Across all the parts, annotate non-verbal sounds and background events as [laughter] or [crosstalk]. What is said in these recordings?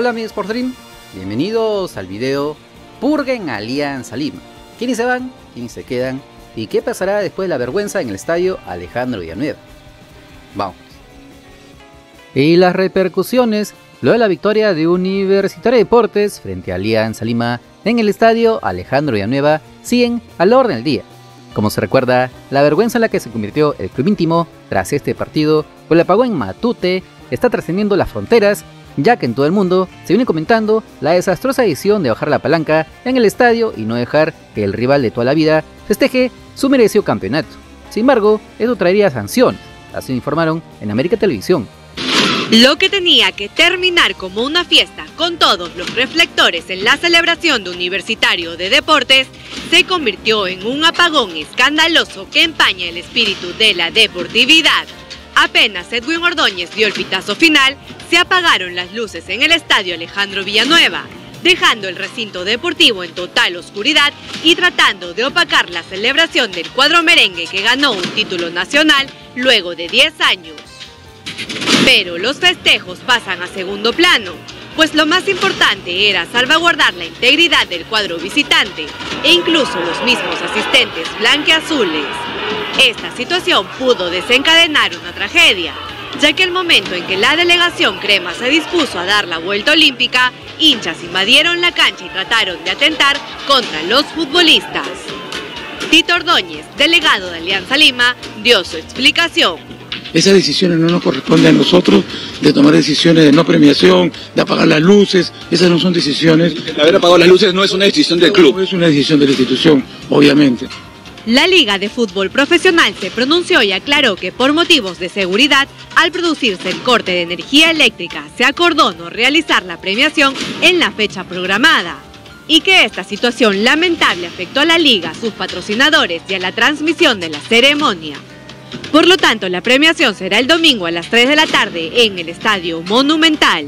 Hola amigos por Dream, bienvenidos al video Purguen Alianza Lima. ¿Quiénes se van? ¿Quiénes se quedan? ¿Y qué pasará después de la vergüenza en el estadio Alejandro Villanueva? Vamos. Y las repercusiones luego de la victoria de Universitario de Deportes frente a Alianza Lima en el estadio Alejandro Villanueva siguen al orden del día. Como se recuerda, la vergüenza en la que se convirtió el club íntimo tras este partido, con el apagón en Matute, está trascendiendo las fronteras, ya que en todo el mundo se viene comentando la desastrosa decisión de bajar la palanca en el estadio y no dejar que el rival de toda la vida festeje su merecido campeonato. Sin embargo, esto traería sanciones, así informaron en América Televisión. Lo que tenía que terminar como una fiesta con todos los reflectores en la celebración de Universitario de Deportes se convirtió en un apagón escandaloso que empaña el espíritu de la deportividad. Apenas Edwin Ordóñez dio el pitazo final, se apagaron las luces en el estadio Alejandro Villanueva, dejando el recinto deportivo en total oscuridad y tratando de opacar la celebración del cuadro merengue que ganó un título nacional luego de 10 años. Pero los festejos pasan a segundo plano, pues lo más importante era salvaguardar la integridad del cuadro visitante e incluso los mismos asistentes blanqueazules. Esta situación pudo desencadenar una tragedia, ya que el momento en que la delegación crema se dispuso a dar la vuelta olímpica, hinchas invadieron la cancha y trataron de atentar contra los futbolistas. Tito Ordóñez, delegado de Alianza Lima, dio su explicación. Esas decisiones no nos corresponden a nosotros de tomar decisiones de no premiación, de apagar las luces. Esas no son decisiones. El haber apagado las luces no es una decisión del club. No es una decisión de la institución, obviamente. La Liga de Fútbol Profesional se pronunció y aclaró que por motivos de seguridad, al producirse el corte de energía eléctrica, se acordó no realizar la premiación en la fecha programada y que esta situación lamentable afectó a la liga, sus patrocinadores y a la transmisión de la ceremonia. Por lo tanto, la premiación será el domingo a las 3 de la tarde en el Estadio Monumental.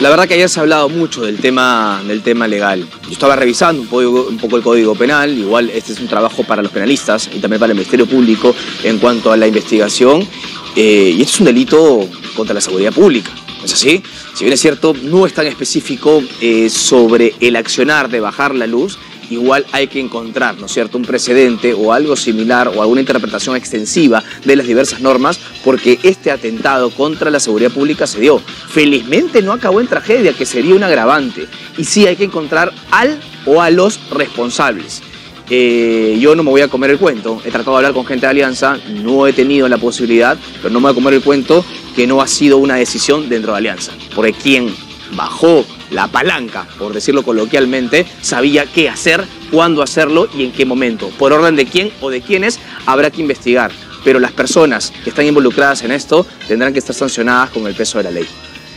La verdad que ayer se ha hablado mucho del tema, del tema legal. Yo estaba revisando un poco, el Código Penal, igual este es un trabajo para los penalistas y también para el Ministerio Público en cuanto a la investigación. Eh, y esto es un delito contra la seguridad pública. ¿Es así? Si bien es cierto, no es tan específico eh, sobre el accionar de bajar la luz, igual hay que encontrar, ¿no es cierto?, un precedente o algo similar o alguna interpretación extensiva de las diversas normas porque este atentado contra la seguridad pública se dio. Felizmente no acabó en tragedia, que sería un agravante. Y sí hay que encontrar al o a los responsables. Eh, yo no me voy a comer el cuento, he tratado de hablar con gente de Alianza, no he tenido la posibilidad, pero no me voy a comer el cuento que no ha sido una decisión dentro de Alianza, porque quien bajó la palanca, por decirlo coloquialmente, sabía qué hacer, cuándo hacerlo y en qué momento. Por orden de quién o de quiénes habrá que investigar. Pero las personas que están involucradas en esto tendrán que estar sancionadas con el peso de la ley.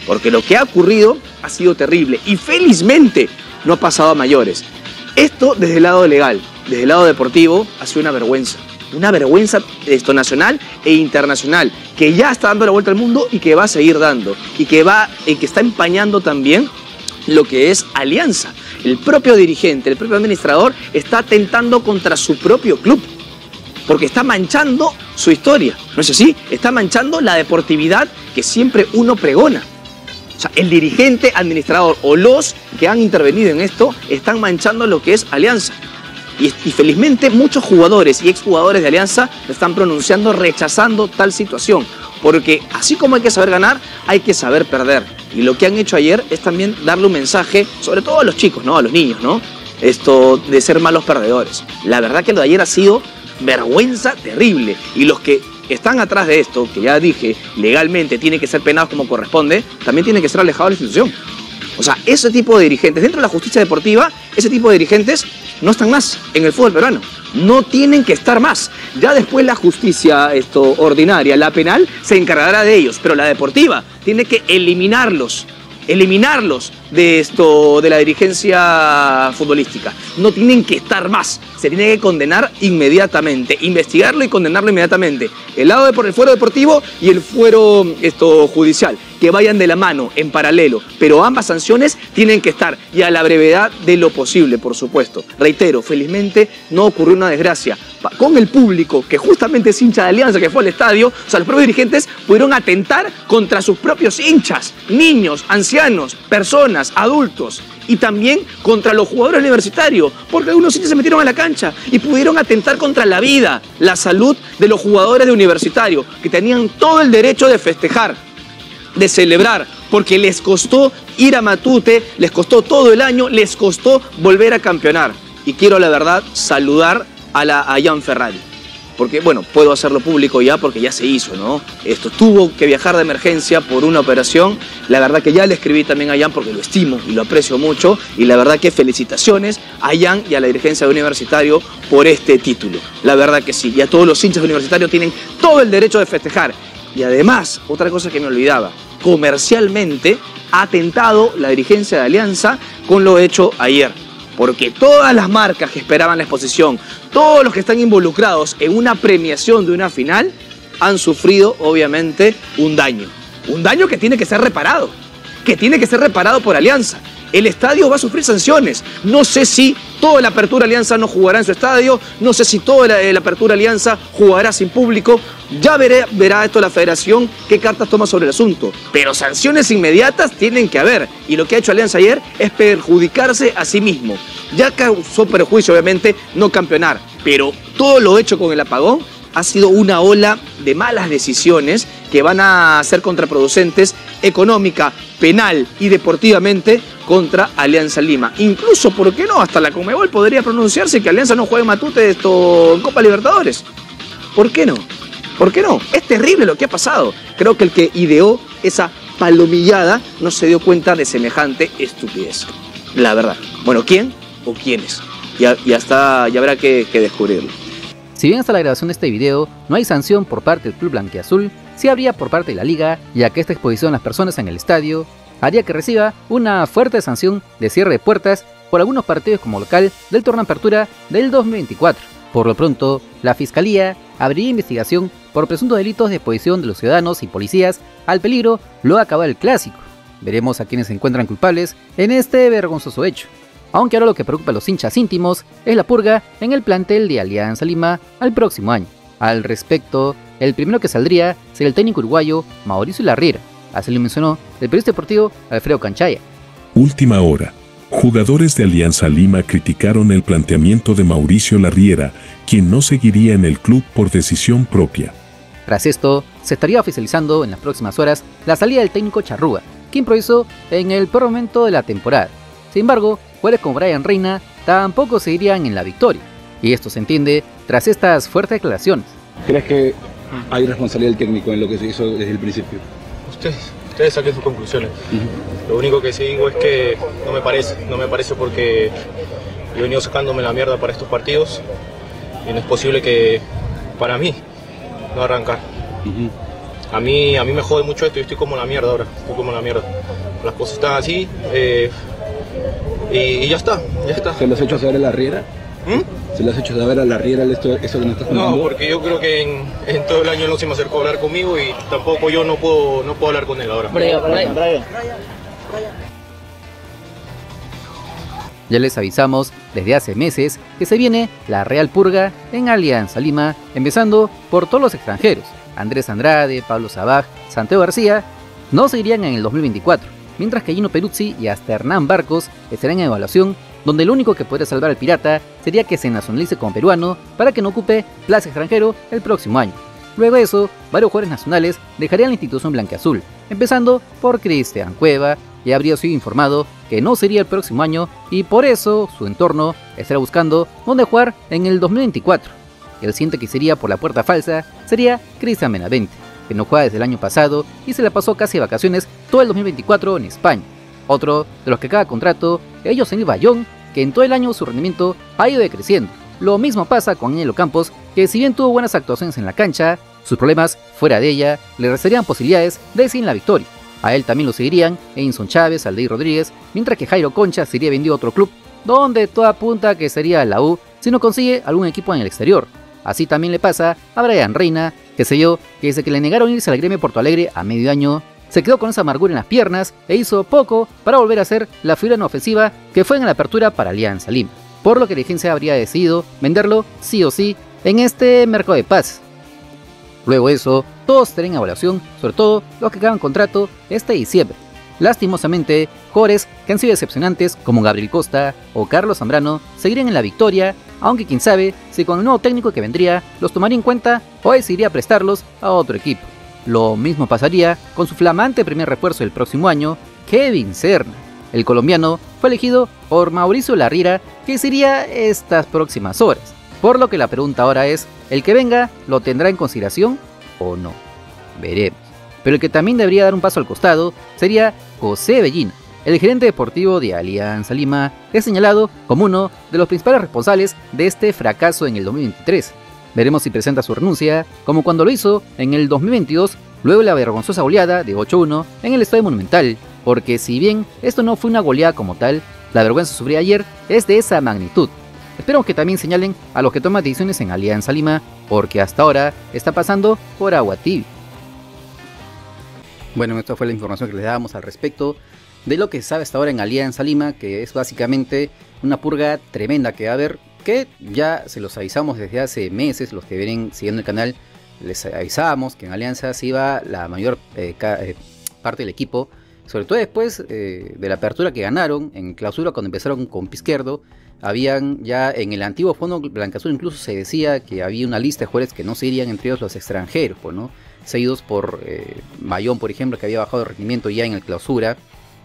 Porque lo que ha ocurrido ha sido terrible y felizmente no ha pasado a mayores. Esto desde el lado legal, desde el lado deportivo, ha sido una vergüenza. Una vergüenza esto nacional e internacional, que ya está dando la vuelta al mundo y que va a seguir dando. Y que, va, y que está empañando también lo que es alianza. El propio dirigente, el propio administrador está atentando contra su propio club. Porque está manchando su historia. ¿No es así? Está manchando la deportividad que siempre uno pregona. O sea, el dirigente, administrador o los que han intervenido en esto están manchando lo que es alianza. Y, felizmente muchos jugadores y exjugadores de Alianza están pronunciando rechazando tal situación. Porque así como hay que saber ganar, hay que saber perder. Y lo que han hecho ayer es también darle un mensaje, sobre todo a los chicos, ¿no? A los niños, ¿no? Esto de ser malos perdedores. La verdad que lo de ayer ha sido vergüenza terrible. Y los que están atrás de esto, que ya dije, legalmente tienen que ser penados como corresponde, también tienen que ser alejados de la institución. O sea, ese tipo de dirigentes, dentro de la justicia deportiva, ese tipo de dirigentes no están más en el fútbol peruano. No tienen que estar más. Ya después la justicia esto, ordinaria, la penal, se encargará de ellos, pero la deportiva tiene que eliminarlos eliminarlos de esto de la dirigencia futbolística. No tienen que estar más, se tiene que condenar inmediatamente, investigarlo y condenarlo inmediatamente. El lado de por el fuero deportivo y el fuero esto judicial. Que vayan de la mano, en paralelo, pero ambas sanciones tienen que estar y a la brevedad de lo posible, por supuesto. Reitero, felizmente no ocurrió una desgracia. Con el público, que justamente es hincha de Alianza, que fue al estadio, o sea, los propios dirigentes pudieron atentar contra sus propios hinchas, niños, ancianos, personas, adultos y también contra los jugadores universitarios, porque algunos hinchas se metieron a la cancha y pudieron atentar contra la vida, la salud de los jugadores de universitario, que tenían todo el derecho de festejar, de celebrar, porque les costó ir a Matute, les costó todo el año, les costó volver a campeonar. Y quiero, la verdad, saludar a, la, a Jan Ferrari porque bueno, puedo hacerlo público ya porque ya se hizo, ¿no? Esto tuvo que viajar de emergencia por una operación. La verdad que ya le escribí también a Jan porque lo estimo y lo aprecio mucho. Y la verdad que felicitaciones a Jan y a la dirigencia de Universitario por este título. La verdad que sí. Y a todos los hinchas universitarios tienen todo el derecho de festejar. Y además, otra cosa que me olvidaba, comercialmente ha atentado la dirigencia de Alianza con lo hecho ayer porque todas las marcas que esperaban la exposición, todos los que están involucrados en una premiación de una final, han sufrido obviamente un daño. Un daño que tiene que ser reparado, que tiene que ser reparado por Alianza. El estadio va a sufrir sanciones. No sé si toda la Apertura Alianza no jugará en su estadio, no sé si toda la, la Apertura Alianza jugará sin público. Ya verá esto la federación qué cartas toma sobre el asunto. Pero sanciones inmediatas tienen que haber. Y lo que ha hecho Alianza ayer es perjudicarse a sí mismo. Ya causó perjuicio, obviamente, no campeonar. Pero todo lo hecho con el apagón ha sido una ola de malas decisiones que van a ser contraproducentes económica, penal y deportivamente contra Alianza Lima. Incluso, ¿por qué no? Hasta la Comebol podría pronunciarse que Alianza no juegue Matute esto en Copa Libertadores. ¿Por qué no? ¿Por qué no? Es terrible lo que ha pasado. Creo que el que ideó esa palomillada no se dio cuenta de semejante estupidez. La verdad. Bueno, ¿quién o quiénes? Ya, ya, ya habrá que, que descubrirlo. Si bien hasta la grabación de este video no hay sanción por parte del club blanquiazul, sí habría por parte de la liga, ya que esta exposición a las personas en el estadio haría que reciba una fuerte sanción de cierre de puertas por algunos partidos como local del torneo apertura del 2024. Por lo pronto, la Fiscalía abriría investigación por presuntos delitos de exposición de los ciudadanos y policías al peligro luego de acabar el clásico. Veremos a quienes se encuentran culpables en este vergonzoso hecho. Aunque ahora lo que preocupa a los hinchas íntimos es la purga en el plantel de Alianza Lima al próximo año. Al respecto, el primero que saldría sería el técnico uruguayo Mauricio Larriera, así lo mencionó el periodista deportivo Alfredo Canchaya. Última hora. Jugadores de Alianza Lima criticaron el planteamiento de Mauricio Larriera, quien no seguiría en el club por decisión propia. Tras esto, se estaría oficializando en las próximas horas la salida del técnico Charrúa, que improvisó en el peor momento de la temporada. Sin embargo, jugadores como Brian Reina tampoco seguirían en la victoria, y esto se entiende tras estas fuertes declaraciones. ¿Crees que hay responsabilidad del técnico en lo que se hizo desde el principio? Ustedes, ustedes saquen sus conclusiones. Lo único que sí digo es que no me parece, no me parece porque he venido sacándome la mierda para estos partidos y no es posible que para mí no arrancar. A mí, a mí me jode mucho esto, yo estoy como la mierda ahora, estoy como la mierda. Las cosas están así eh, y, y ya está, ya está. ¿Se los has hecho saber a la riera? ¿Mm? ¿Se los has hecho saber a la riera esto, eso que no estás No, contando? porque yo creo que en, en todo el año no se me acercó a hablar conmigo y tampoco yo no puedo, no puedo hablar con él ahora. Ya les avisamos desde hace meses que se viene la Real Purga en Alianza Lima, empezando por todos los extranjeros. Andrés Andrade, Pablo Sabaj, Santiago García no seguirían en el 2024, mientras que Gino Peruzzi y hasta Hernán Barcos estarán en evaluación, donde lo único que podría salvar al pirata sería que se nacionalice como peruano para que no ocupe plaza extranjero el próximo año. Luego de eso, varios jugadores nacionales dejarían la institución blanqueazul, empezando por Cristian Cueva, que habría sido informado que no sería el próximo año y por eso su entorno estará buscando dónde jugar en el 2024. El siguiente que sería por la puerta falsa sería Cristian Benavente, que no juega desde el año pasado y se la pasó casi vacaciones todo el 2024 en España. Otro de los que cada contrato es José Bayón, que en todo el año su rendimiento ha ido decreciendo. Lo mismo pasa con Ángelo Campos, que si bien tuvo buenas actuaciones en la cancha, sus problemas fuera de ella le restarían posibilidades de sin la victoria. A él también lo seguirían Einson Chávez, Aldeir Rodríguez, mientras que Jairo Concha sería vendido a otro club, donde todo apunta que sería la U si no consigue algún equipo en el exterior. Así también le pasa a Brian Reina, que sé yo, que desde que le negaron irse al gremio Porto Alegre a medio año, se quedó con esa amargura en las piernas e hizo poco para volver a ser la figura en ofensiva que fue en la apertura para Alianza Lima, por lo que la dirigencia habría decidido venderlo sí o sí en este mercado de paz. Luego eso, todos tendrán evaluación, sobre todo los que acaban contrato este diciembre. Lastimosamente, jugadores que han sido decepcionantes como Gabriel Costa o Carlos Zambrano seguirían en la victoria, aunque quién sabe si con el nuevo técnico que vendría los tomaría en cuenta o decidiría prestarlos a otro equipo. Lo mismo pasaría con su flamante primer refuerzo del próximo año, Kevin Serna. El colombiano fue elegido por Mauricio Larriera, que sería estas próximas horas. Por lo que la pregunta ahora es, ¿el que venga lo tendrá en consideración o no? Veremos. Pero el que también debería dar un paso al costado sería José Bellina. El gerente deportivo de Alianza Lima es señalado como uno de los principales responsables de este fracaso en el 2023. Veremos si presenta su renuncia, como cuando lo hizo en el 2022, luego de la vergonzosa goleada de 8-1 en el Estadio Monumental, porque si bien esto no fue una goleada como tal, la vergüenza sufrida ayer es de esa magnitud. Esperamos que también señalen a los que toman decisiones en Alianza Lima, porque hasta ahora está pasando por agua. Bueno, esta fue la información que les dábamos al respecto de lo que se sabe hasta ahora en Alianza Lima, que es básicamente una purga tremenda que va a haber ya se los avisamos desde hace meses, los que vienen siguiendo el canal, les avisamos que en Alianza se iba la mayor eh, eh, parte del equipo, sobre todo después eh, de la apertura que ganaron en clausura cuando empezaron con Pizquierdo, habían ya en el antiguo fondo Blancazul incluso se decía que había una lista de jugadores que no se irían entre ellos los extranjeros, pues, seguidos por Bayón, por ejemplo, que había bajado de rendimiento ya en el clausura.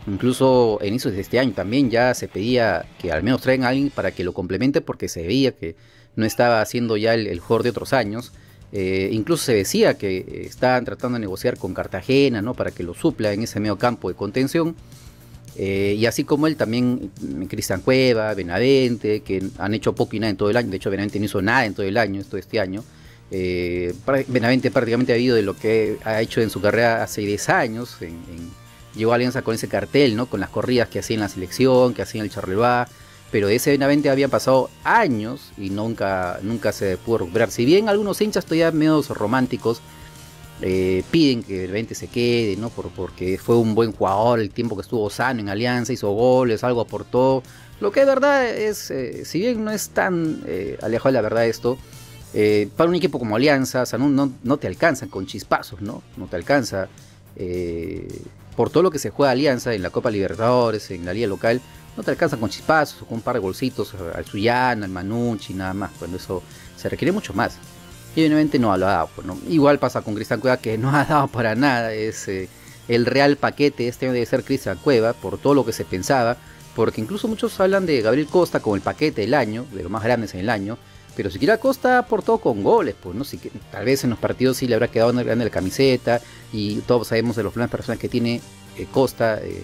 Incluso en inicios de este año también ya se pedía que al menos traigan a alguien para que lo complemente porque se veía que no estaba haciendo ya el, el de otros años. Eh, incluso se decía que estaban tratando de negociar con Cartagena ¿no? para que lo supla en ese medio campo de contención. Eh, y así como él también, mm, Cristian Cueva, Benavente, que han hecho poco y nada en todo el año. De hecho, Benavente no hizo nada en todo el año, esto este año. Eh, Benavente prácticamente ha habido de lo que ha hecho en su carrera hace 10 años en llegó a Alianza con ese cartel, ¿no? Con las corridas que hacía en la selección, que hacía en el Charleroi. Pero de ese Benavente habían pasado años y nunca, nunca se pudo recuperar. Si bien algunos hinchas todavía medios románticos eh, piden que Benavente se quede, ¿no? Por, porque fue un buen jugador el tiempo que estuvo sano en Alianza, hizo goles, algo aportó. Lo que de verdad es, eh, si bien no es tan eh, alejado de la verdad esto, para un equipo como Alianza, o no, no, te alcanza con chispazos, ¿no? No te alcanza por todo lo que se juega Alianza en la Copa Libertadores, en la liga local, no te alcanzan con chispazos, con un par de golcitos al Suyana, al Manucci, nada más, cuando eso se requiere mucho más. Y obviamente no lo ha dado. Pues, Igual pasa con Cristian Cueva, que no [laughs] ha dado para nada. Es eh, el real paquete, este debe ser Cristian Cueva, por todo lo que se pensaba. Porque incluso muchos hablan de Gabriel Costa como el paquete del año, de los más grandes en el año. Pero Siquiera Costa aportó con goles, pues, ¿no? Si, tal vez en los partidos sí le habrá quedado en la camiseta y todos sabemos de los problemas personales que tiene eh, Costa eh,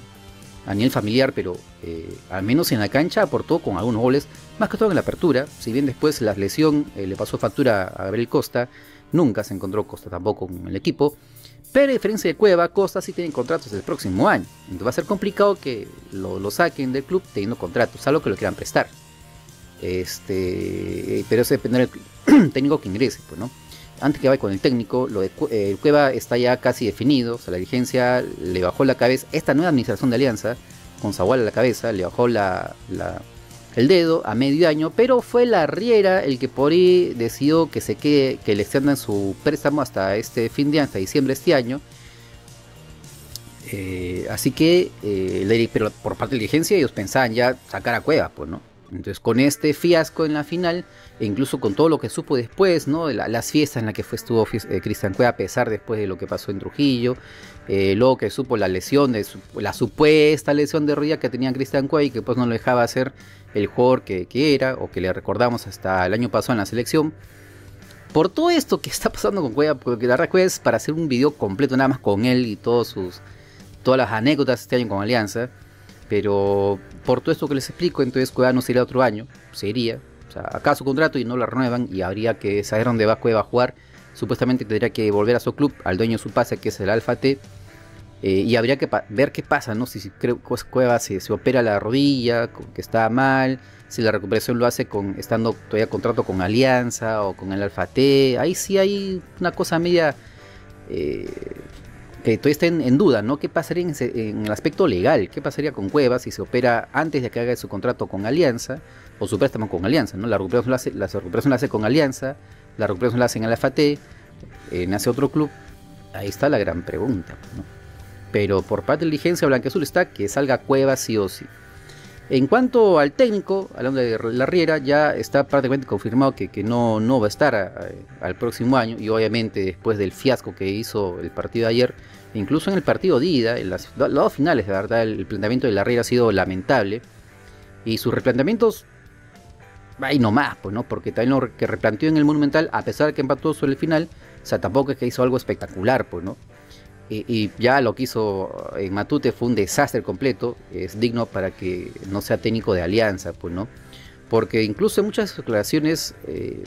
a nivel familiar, pero eh, al menos en la cancha aportó con algunos goles, más que todo en la apertura, si bien después la lesión le pasó factura a Gabriel Costa, nunca se encontró Costa tampoco con el equipo. Pero a diferencia de Cueva, Costa sí tiene contratos el próximo año. Entonces va a ser complicado que lo, lo saquen del club teniendo contratos, salvo que lo quieran prestar. Este, pero eso depende del [clears throat] técnico que ingrese, pues, ¿no? Antes que vaya con el técnico, lo de eh, Cueva está ya casi definido, o sea, la dirigencia le bajó la cabeza, esta nueva administración de Alianza, con Zagual a la cabeza, le bajó la, el dedo a medio año, pero fue la Riera el que por ahí decidió que se quede, que le extiendan su préstamo hasta este fin de año, hasta diciembre de este año. Eh, así que, eh, pero por parte de la dirigencia ellos pensaban ya sacar a Cueva, pues, ¿no? Entonces, con este fiasco en la final, e incluso con todo lo que supo después, ¿no? las fiestas en las que fue, estuvo eh, Cristian Cueva, a pesar después de lo que pasó en Trujillo, eh, luego que supo la lesión, de la supuesta lesión de rodilla que tenía Cristian Cueva y que pues no lo dejaba ser el jugador que, era, o que le recordamos hasta el año pasado en la selección. Por todo esto que está pasando con Cueva, porque la verdad es para hacer un video completo nada más con él y todos sus, todas las anécdotas este año con Alianza. Pero por todo esto que les explico, entonces Cueva no sería otro año, sería. O sea, acá su contrato y no lo renuevan y habría que saber dónde va Cueva a jugar. Supuestamente tendría que volver a su club, al dueño de su pase, que es el Alfa T. Eh, y habría que ver qué pasa, ¿no? Si, que Cueva se, se, opera la rodilla, que está mal, si la recuperación lo hace con estando todavía contrato con Alianza o con el Alfa T. Ahí sí hay una cosa media eh, que todavía está en, duda, ¿no? ¿Qué pasaría en, el aspecto legal? ¿Qué pasaría con Cuevas si se opera antes de que haga su contrato con Alianza o su préstamo con Alianza, ¿no? La recuperación la hace, la recuperación la hace con Alianza, la recuperación la hace en el FAT, en hace otro club. Ahí está la gran pregunta, ¿no? Pero por parte de diligencia Blanqueazul está que salga Cuevas sí o sí. En cuanto al técnico, hablando de la Riera, ya está prácticamente confirmado que, no, no va a estar al próximo año y obviamente después del fiasco que hizo el partido de ayer, incluso en el partido de ida, en las, dos finales, de verdad, el, planteamiento de la Riera ha sido lamentable y sus replanteamientos, ahí nomás, pues, ¿no? Porque también lo que replanteó en el Monumental, a pesar de que empató sobre el final, o sea, tampoco es que hizo algo espectacular, pues, ¿no? Y, ya lo que hizo en Matute fue un desastre completo, es digno para que no sea técnico de alianza, pues no, porque incluso en muchas declaraciones eh,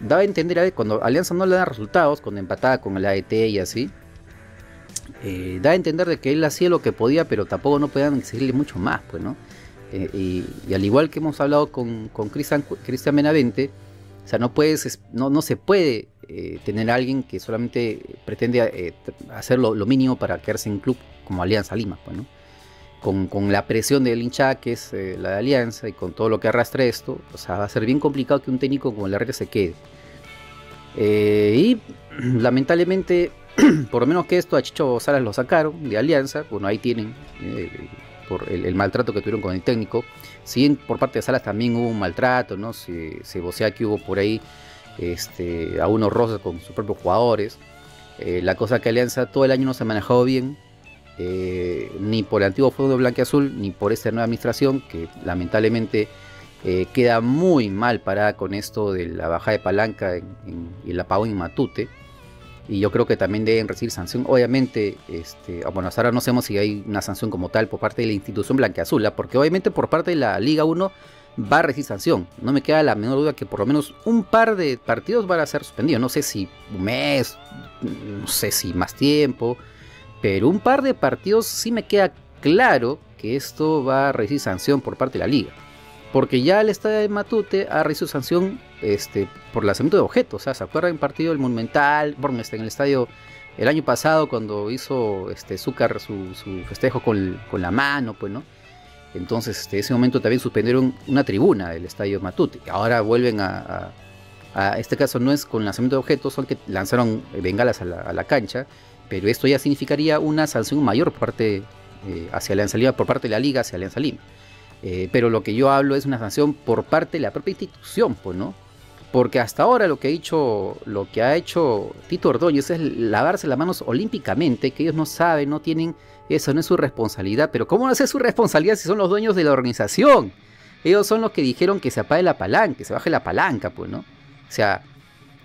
daba a entender a cuando Alianza no le da resultados, cuando empataba con el AET y así, eh, da a entender de que él hacía lo que podía, pero tampoco no podían exigirle mucho más, pues no, eh, y, al igual que hemos hablado con, con Cristian Benavente, o sea, no, puedes, no, no se puede eh, tener a alguien que solamente pretende eh, hacer lo, mínimo para quedarse en club como Alianza Lima, pues, con, la presión del hincha que es eh, la de Alianza y con todo lo que arrastra esto, o sea, va a ser bien complicado que un técnico como el se quede. y [clears throat] lamentablemente, [clears throat] por lo menos que esto a Chicho Salas lo sacaron de Alianza, bueno, ahí tienen por el, maltrato que tuvieron con el técnico. Si por parte de Salas también hubo un maltrato, ¿no? Se, se vocea que hubo por ahí este, a unos roces con sus propios jugadores. Eh, la cosa que Alianza todo el año no se ha manejado bien, eh, ni por el antiguo Fondo Blanque Azul, ni por esta nueva administración, que lamentablemente eh, queda muy mal parada con esto de la baja de palanca y el apagón en Matute. Y yo creo que también deben recibir sanción. Obviamente, este, ah, bueno, hasta ahora no sabemos si hay una sanción como tal por parte de la institución Blanqueazul, ¿ah? porque obviamente por parte de la Liga 1 va a recibir sanción. No me queda la menor duda que por lo menos un par de partidos van a ser suspendidos. No sé si un mes, no sé si más tiempo, pero un par de partidos sí me queda claro que esto va a recibir sanción por parte de la liga. Porque ya el estadio de Matute ha recibido sanción este, por lanzamiento de objetos. O sea, ¿se acuerdan del partido del Monumental? Bueno, en el estadio el año pasado cuando hizo este, Zúcar su, festejo con, con la mano, pues, ¿no? Entonces, este, ese momento también suspendieron una tribuna del estadio Matute. Ahora vuelven a, a, este caso no es con lanzamiento de objetos, son que lanzaron bengalas a la, cancha, pero esto ya significaría una sanción mayor por parte eh, hacia Alianza Lima, por parte de la liga hacia Alianza Lima. Eh, pero lo que yo hablo es una sanción por parte de la propia institución, pues, ¿no? Porque hasta ahora lo que ha hecho, lo que ha hecho Tito Ordóñez es lavarse las manos olímpicamente, que ellos no saben, no tienen eso no es su responsabilidad. Pero ¿cómo no es su responsabilidad si son los dueños de la organización? Ellos son los que dijeron que se apague la palanca, que se baje la palanca, pues, ¿no? O sea,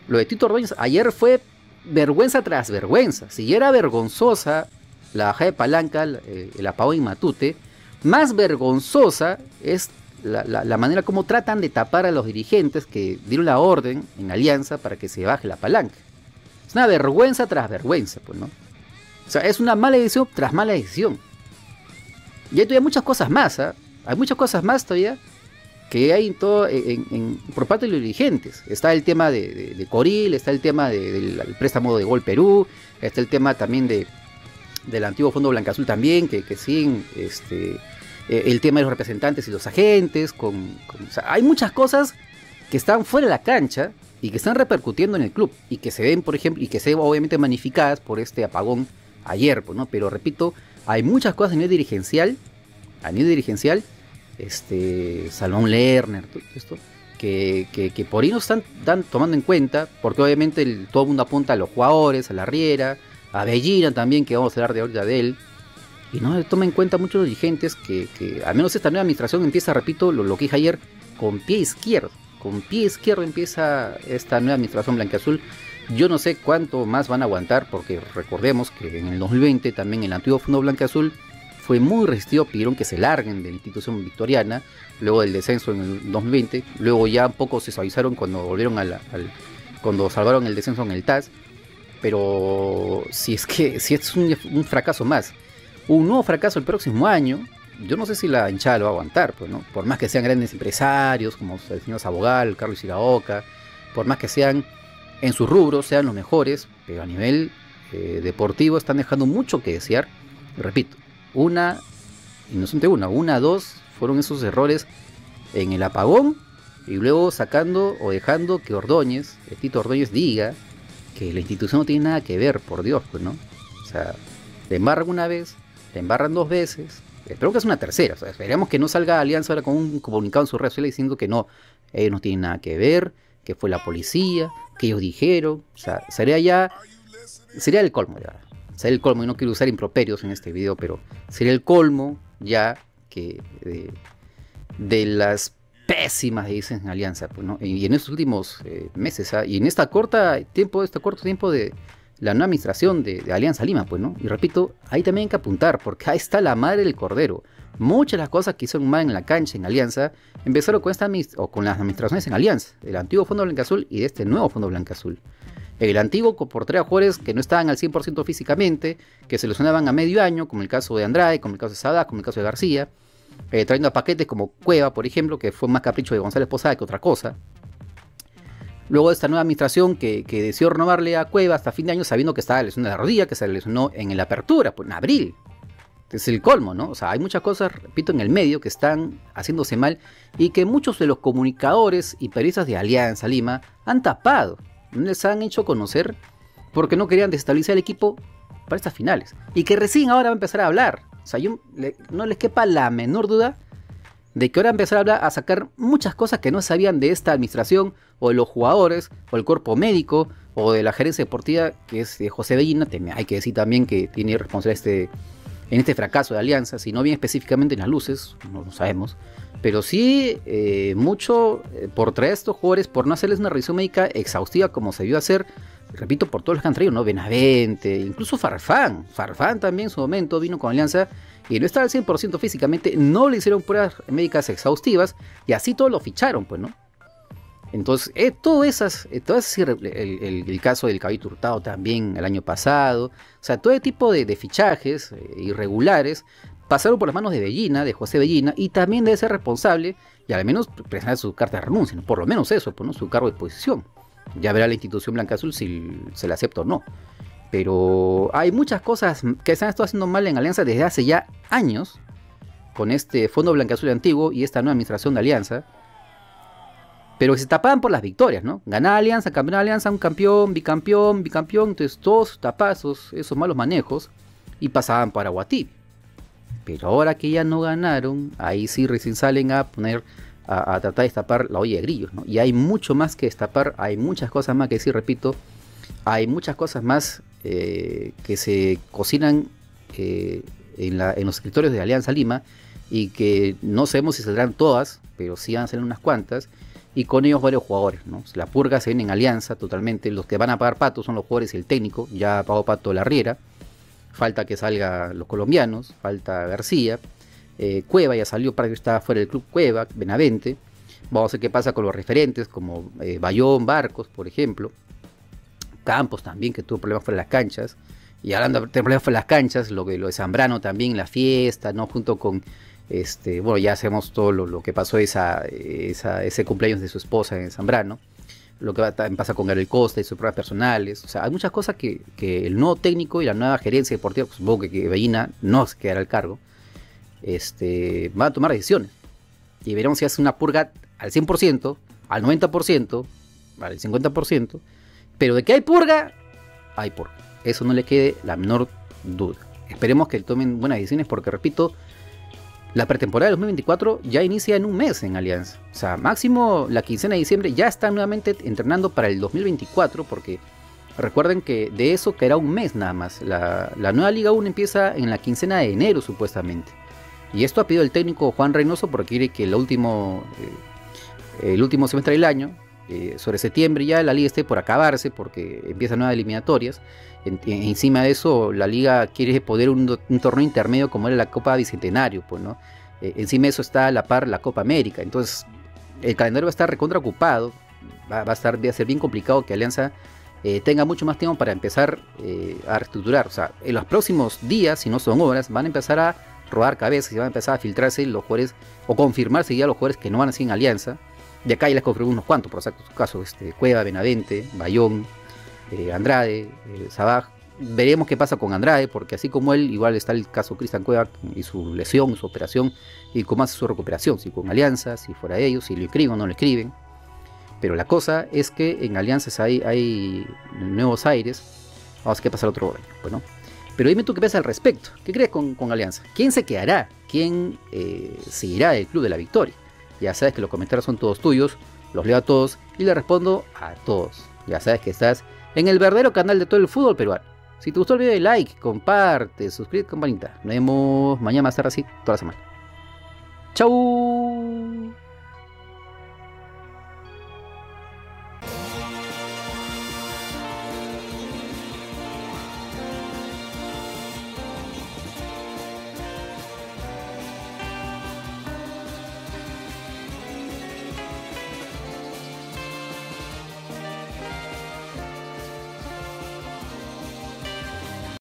lo de Tito Ordóñez ayer fue vergüenza tras vergüenza. Si era vergonzosa la bajada de palanca, el apagón y Matute, más vergonzosa es la, manera como tratan de tapar a los dirigentes que dieron la orden en alianza para que se baje la palanca. Es una vergüenza tras vergüenza, pues, ¿no? O sea, es una mala decisión tras mala decisión. Y hay todavía muchas cosas más, ¿ah? Hay muchas cosas más todavía que hay en todo, en, por parte de los dirigentes. Está el tema de, Coril, está el tema del préstamo de Gol Perú, está el tema también de, del antiguo Fondo Blanca Azul también, que, que siguen este, eh, el tema de los representantes y los agentes. Con, hay muchas cosas que están fuera de la cancha y que están repercutiendo en el club y que se ven, por ejemplo, y que se ven obviamente magnificadas por este apagón ayer, pues, ¿no? Pero repito, hay muchas cosas a nivel dirigencial, a nivel dirigencial, este, Salomón Lerner, todo esto, que, que, por ahí no están, tomando en cuenta, porque obviamente todo el mundo apunta a los jugadores, a la Riera, a Bellina también, que vamos a hablar de ahorita de él, y no toma en cuenta muchos dirigentes que, que, al menos esta nueva administración empieza, repito, lo, lo que dije ayer, con pie izquierdo, con pie izquierdo empieza esta nueva administración blanqueazul yo no sé cuánto más van a aguantar, porque recordemos que en el 2020 también el antiguo Fondo Blanca Azul fue muy resistido, pidieron que se larguen de la institución victoriana, luego del descenso en el 2020, luego ya un poco se suavizaron cuando volvieron al, cuando salvaron el descenso en el TAS, pero si es que si es un, fracaso más, un nuevo fracaso el próximo año, yo no sé si la hinchada lo va a aguantar, pues, ¿no? por más que sean grandes empresarios como el señor Sabogal, Carlos Iraoka, por más que sean en sus rubros sean los mejores, pero a nivel eh, deportivo están dejando mucho que desear. Repito, una, y una, una, dos, fueron esos errores en el apagón y luego sacando o dejando que Ordóñez, Tito Ordóñez, diga que la institución no tiene nada que ver, por Dios, pues, ¿no? O sea, le embarran una vez, le embarran dos veces, espero que es una tercera, o esperemos que no salga Alianza ahora con un comunicado en su red social diciendo que no, ellos no tienen nada que ver, que fue la policía, que ellos dijeron, o sea, sería ya, sería el colmo ya, sería el colmo, y no quiero usar improperios en este video, pero sería el colmo ya que de, de las pésimas dicen en Alianza, pues, y, en estos últimos eh, meses, ¿ah? y en esta corta tiempo, este corto tiempo de la nueva administración de, Alianza Lima, pues, ¿no? Y repito, ahí también hay que apuntar, porque ahí está la madre del cordero. Muchas de las cosas que hicieron mal en la cancha, en Alianza, empezaron con esta o con las administraciones en Alianza, del antiguo Fondo Blanca Azul y de este nuevo Fondo Blanca Azul. El antiguo por tres jugadores que no estaban al 100% físicamente, que se lesionaban a medio año, como el caso de Andrade, como el caso de Sada, como el caso de García, eh, trayendo paquetes como Cueva, por ejemplo, que fue más capricho de González Posada que otra cosa. Luego de esta nueva administración que, que, decidió renovarle a Cueva hasta fin de año sabiendo que estaba lesionado de la rodilla, que se lesionó en la apertura, pues en abril. Es el colmo, ¿no? O sea, hay muchas cosas, repito, en el medio que están haciéndose mal y que muchos de los comunicadores y periodistas de Alianza Lima han tapado. Les han hecho conocer porque no querían desestabilizar el equipo para estas finales. Y que recién ahora va a empezar a hablar. O sea, yo, no les quepa la menor duda de que ahora empezar a sacar muchas cosas que no sabían de esta administración, o de los jugadores, o el cuerpo médico, o de la gerencia deportiva, que es de José Bellina. Hay que decir también que tiene responsabilidad este, en este fracaso de Alianza, si no bien específicamente en las luces, no lo sabemos. Pero sí, eh, mucho eh, por traer a estos jugadores, por no hacerles una revisión médica exhaustiva como se vio hacer, repito, por todos los que han traído, ¿no? Benavente, incluso Farfán. Farfán también en su momento vino con Alianza y no estaba al 100% físicamente, no le hicieron pruebas médicas exhaustivas y así todos lo ficharon, pues, ¿no? Entonces, eh, todo, esas, eh, ese, el, caso del cabello Hurtado también el año pasado, o sea, todo tipo de, fichajes eh, irregulares pasaron por las manos de Bellina, de José Bellina, y también debe ser responsable y al menos presentar su carta de renuncia, por lo menos eso, pues, ¿no? su cargo de posición. Ya verá la institución Blanca Azul si se le acepta o no. Pero hay muchas cosas que se han estado haciendo mal en Alianza desde hace ya años, con este Fondo Blanca Azul antiguo y esta nueva administración de Alianza, pero que se tapaban por las victorias, ¿no? Ganaba Alianza, campeón Alianza, un campeón, bicampeón, bicampeón, entonces todos tapazos, esos malos manejos, y pasaban para Guatí. Pero ahora que ya no ganaron, ahí sí recién salen a poner, a, tratar de destapar la olla de grillos. Y hay mucho más que destapar, hay muchas cosas más que decir, repito, hay muchas cosas más eh, que se cocinan eh, en, la, en, los escritorios de Alianza Lima y que no sabemos si saldrán todas, pero sí van a salir unas cuantas, y con ellos varios jugadores. ¿no? La purga se viene en alianza totalmente, los que van a pagar pato son los jugadores y el técnico, ya pagó pato la Riera, falta que salga los colombianos, falta García, eh, Cueva ya salió para que está fuera del club Cueva, Benavente, vamos a ver qué pasa con los referentes como eh, Bayón, Barcos, por ejemplo, Campos también, que tuvo problemas fuera de las canchas. Y hablando de problemas fuera de las canchas, lo, lo de Zambrano también, la fiesta, ¿no? Junto con, este, bueno, ya sabemos todo lo, que pasó esa, ese cumpleaños de su esposa en Zambrano. Lo que pasa con Gabriel Costa y sus pruebas personales. O sea, hay muchas cosas que, que el nuevo técnico y la nueva gerencia deportiva, pues, supongo que, que Bellina no se quedará al cargo, este, van a tomar decisiones. Y veremos si hace una purga al 100%, al 90%, al 50%, pero de que hay purga, hay purga. Eso no le quede la menor duda. Esperemos que tomen buenas decisiones porque, repito, la pretemporada de 2024 ya inicia en un mes en Alianza. O sea, máximo la quincena de diciembre ya están nuevamente entrenando para el 2024 porque recuerden que de eso quedará un mes nada más. La, la nueva Liga 1 empieza en la quincena de enero supuestamente. Y esto ha pedido el técnico Juan Reynoso porque quiere que el último, eh, el último semestre del año eh, sobre septiembre ya la liga esté por acabarse porque empiezan nuevas eliminatorias. En, en, encima de eso, la liga quiere poder un, torneo intermedio como era la Copa Bicentenario, pues, ¿no? Eh, encima de eso está a la par la Copa América. Entonces, el calendario va a estar recontra ocupado. Va, a estar, va a ser bien complicado que Alianza tenga mucho más tiempo para empezar a reestructurar. O sea, en los próximos días, si no son horas, van a empezar a rodar cabezas y van a empezar a filtrarse los jugadores o confirmarse ya los jugadores que no van a ser en Alianza de acá ya les confirmó unos cuantos, por su caso, este, Cueva, Benavente, Bayón, eh, Andrade, eh, Sabaj, veremos qué pasa con Andrade, porque así como él, igual está el caso Cristian Cueva y su lesión, su operación, y cómo hace su recuperación, si con Alianza, si fuera ellos, si lo escriben o no lo escriben. Pero la cosa es que en Alianzas hay, hay nuevos aires. Vamos a ver qué pasa el otro año. Bueno, pero dime tú qué piensas al respecto. ¿Qué crees con, Alianza? ¿Quién se quedará? ¿Quién eh, seguirá el Club de la Victoria? Ya sabes que los comentarios son todos tuyos. Los leo a todos y le respondo a todos. Ya sabes que estás en el verdadero canal de todo el fútbol peruano. Si te gustó el video, like, comparte, suscríbete, campanita. Nos vemos mañana más tarde así, toda la semana.